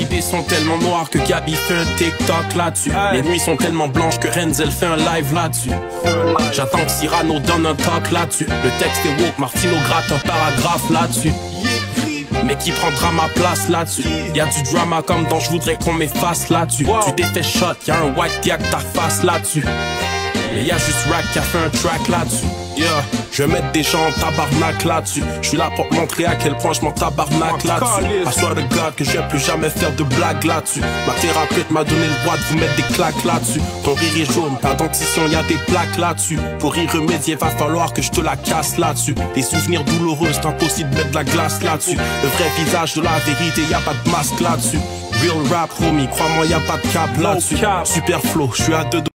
des sons tellement noirs que Gabi fait un TikTok là-dessus. Les nuits sont tellement blanches que Renzel fait un live là-dessus. J'attends que Cyrano donne un talk là-dessus. Le texte est woke, Martino gratte un paragraphe là-dessus. Mais qui prendra ma place là-dessus? Y a du drama comme dont je voudrais qu'on m'efface là-dessus Tu t'es fait shot, y a un white qui ta face là-dessus Mais y a juste Rack qui a fait un track là-dessus. Yeah, je vais mettre des gens en tabarnak là-dessus. Je suis là pour te montrer à quel point je m'en tabarnak là-dessus. À soi de God que je vais plus jamais faire de blagues là-dessus. Ma thérapeute m'a donné le droit de vous mettre des claques là-dessus. Ton rire est jaune, ta dentition y a des plaques là-dessus. Pour y remédier va falloir que je te la casse là-dessus. Des souvenirs douloureux, c'est impossible de mettre de la glace là-dessus. Le vrai visage de la vérité, y a pas de masque là-dessus. Real rap homie, crois-moi y a pas de cap là-dessus. Super flow, je suis à deux